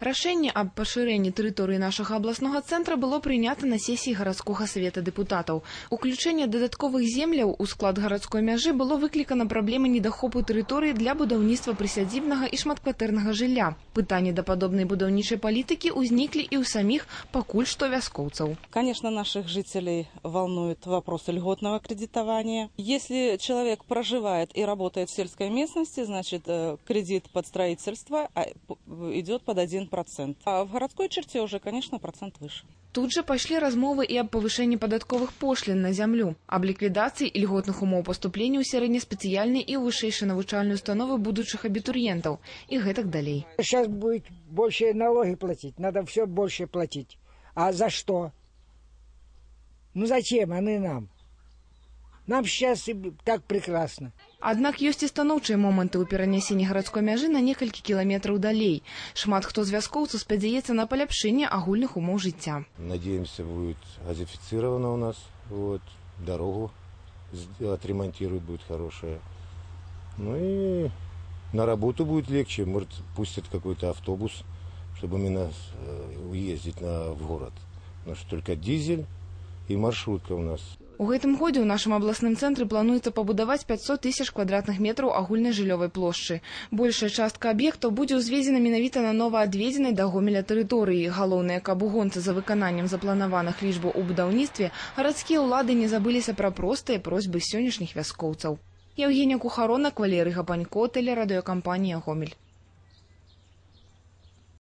Рашэнне аб пашырэнні тэрыторыі нашага абласнога цэнтра было прынята на сесіі гарадскога савета дэпутатаў. Уключэнне дадатковых земляў у склад гарадской мяжы было выклікана праблемай недахопу тэрыторыі для будаўніцтва прысядзібнага і шматкватэрнага жылля. Пытанні да падобнай будаўнічай палітыкі ўзніклі і ў саміх пакуль што вяскоўцаў. Конечно, наших жителей волнует вопрос льготного кредитования. Если человек проживает и работает в сельской местности, значит, э, кредит под строительство а, п- идет под 1%. А в городской черте уже, конечно, процент выше. Тут жа пайшлі размовы і аб павышэнні падатковых пошлін на зямлю, аб ліквідацыі ільготных умоў паступлення ў сярэднеспецыяльнай і вышэйшай навучальнай установы будучых абітурыентаў і гэтак далей. Сейчас будет больше налоги платить, надо все больше платить. А за что? Ну зачем они нам? Нам сейчас и так прекрасно. Аднак ёсць і станоўчыя моманты ў перанясенні гарадской мяжы на некалькі кіламетраў далей. Шмат хто з вяскоўцаў спадзяецца на паляпшэнне агульных умоў жыцця. Надеемся, будет газифицировано у нас. Вот, дорогу с- отремонтируют, будет хорошая. Ну и на работу будет легче. Может, пустят какой-то автобус, чтобы именно э, уездить на, в город. Потому что только дизель и маршрутка у нас. У гэтым годзе ў нашым абласным цэнтры плануецца пабудаваць 500 тысяч квадратных метраў агульнай жыллёвай плошчы. Большая частка аб'ектаў будзе ўзведзена менавіта на новаадведзенай да гомеля тэрыторыі. Галоўнае, каб у гонцы за выкананнем запланаваных лічбаў у будаўніцтве гарадскія ўлады не забыліся пра простыя просьбы сённяшніх вяскоўцаў. Евгения Кухарона, Валерий Гапанько, телерадиокомпания «Гомель».